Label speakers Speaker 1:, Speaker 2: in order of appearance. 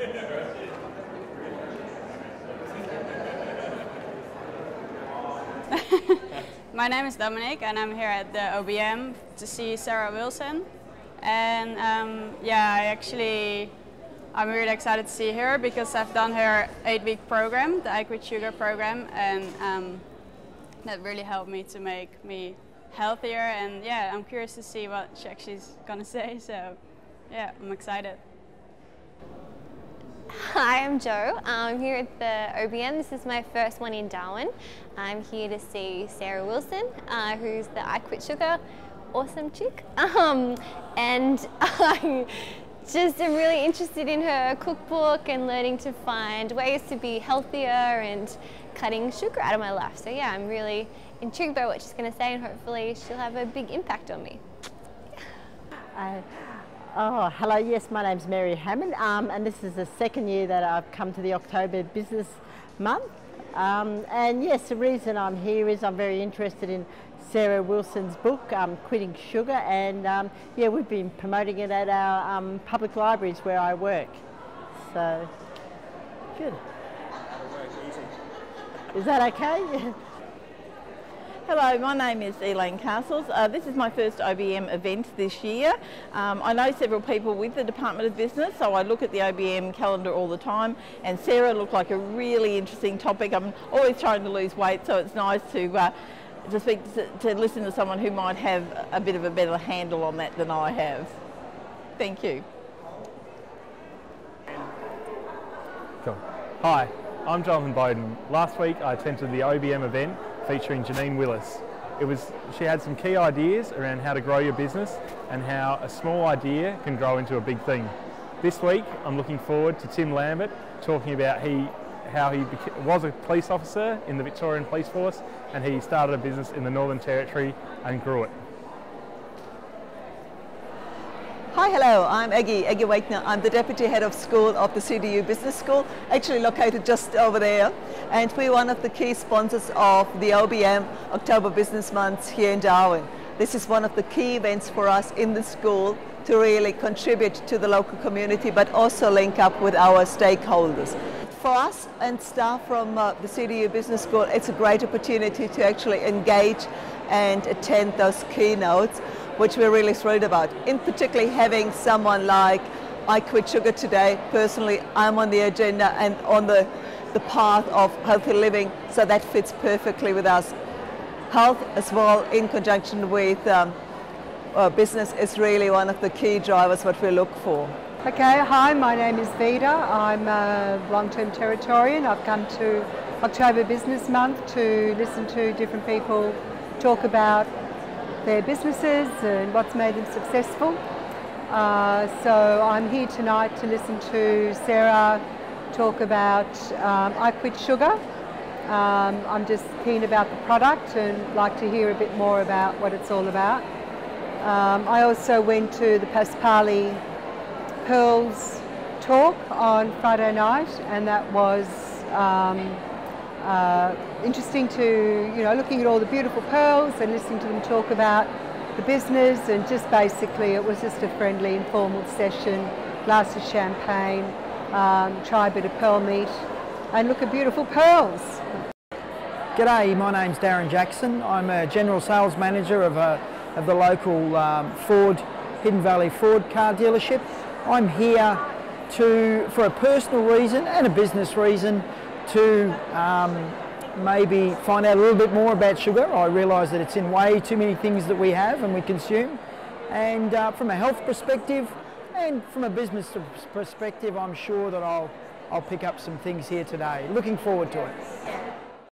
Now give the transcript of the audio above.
Speaker 1: My name is Dominic and I'm here at the OBM to see Sarah Wilson. And um, yeah, I actually, I'm really excited to see her because I've done her eight-week program, the I Quit Sugar program, and um, that really helped me to make me healthier. And yeah, I'm curious to see what she actually's gonna say. So yeah, I'm excited.
Speaker 2: Hi, I'm Jo. I'm here at the OBM. This is my first one in Darwin. I'm here to see Sarah Wilson, uh, who's the I Quit Sugar awesome chick. Um, and I just am really interested in her cookbook and learning to find ways to be healthier and cutting sugar out of my life. So yeah, I'm really intrigued by what she's going to say and hopefully she'll have a big impact on me.
Speaker 3: Oh, hello. Yes, my name's Mary Hammond, um, and this is the second year that I've come to the October Business Month. Um, and yes, the reason I'm here is I'm very interested in Sarah Wilson's book, um, Quitting Sugar, and um, yeah, we've been promoting it at our um, public libraries where I work. So, good. Is that okay?
Speaker 4: Hello, my name is Elaine Castles. Uh, this is my first OBM event this year. Um, I know several people with the Department of Business, so I look at the OBM calendar all the time, and Sarah looked like a really interesting topic. I'm always trying to lose weight, so it's nice to uh, to speak to, to listen to someone who might have a bit of a better handle on that than I have. Thank you.
Speaker 5: Cool. Hi, I'm Jonathan Bowden. Last week I attended the OBM event featuring Janine Allis. It was, she had some key ideas around how to grow your business and how a small idea can grow into a big thing. This week I'm looking forward to Tim Lambert talking about he, how he was a police officer in the Victorian Police Force and he started a business in the Northern Territory and grew it.
Speaker 6: Hi, hello, I'm Aggie, Aggie Wakener. I'm the Deputy Head of School of the CDU Business School, actually located just over there. And we're one of the key sponsors of the OBM October Business Month here in Darwin. This is one of the key events for us in the school to really contribute to the local community, but also link up with our stakeholders. For us and staff from uh, the CDU Business School, it's a great opportunity to actually engage and attend those keynotes which we're really thrilled about. In particularly having someone like I Quit Sugar today, personally I'm on the agenda and on the, the path of healthy living, so that fits perfectly with us. Health as well in conjunction with um, uh, business is really one of the key drivers what we look for.
Speaker 7: Okay, hi, my name is Vida. I'm a long-term Territorian. I've come to October Business Month to listen to different people talk about their businesses and what's made them successful. Uh, so I'm here tonight to listen to Sarah talk about um, I Quit Sugar. Um, I'm just keen about the product and like to hear a bit more about what it's all about. Um, I also went to the Paspaley Pearls talk on Friday night and that was um, uh, interesting to, you know, looking at all the beautiful pearls and listening to them talk about the business and just basically it was just a friendly, informal session, glass of champagne, um, try a bit of pearl meat and look at beautiful pearls.
Speaker 8: G'day, my name's Darren Jackson. I'm a General Sales Manager of, a, of the local um, Ford, Hidden Valley Ford car dealership. I'm here to, for a personal reason and a business reason, to um, maybe find out a little bit more about sugar. I realise that it's in way too many things that we have and we consume. And uh, from a health perspective and from a business perspective, I'm sure that I'll, I'll pick up some things here today. Looking forward to it.